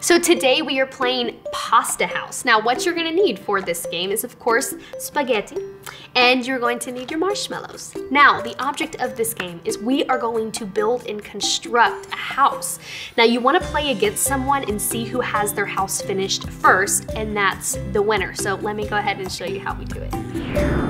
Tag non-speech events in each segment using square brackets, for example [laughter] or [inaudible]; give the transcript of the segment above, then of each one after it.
So today we are playing Pasta House. Now what you're gonna need for this game is of course spaghetti and you're going to need your marshmallows. Now the object of this game is we are going to build and construct a house. Now you wanna play against someone and see who has their house finished first and that's the winner. So let me go ahead and show you how we do it.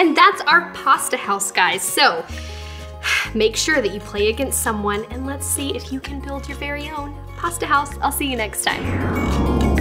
And that's our pasta house, guys. So [sighs] make sure that you play against someone and let's see if you can build your very own pasta house. I'll see you next time.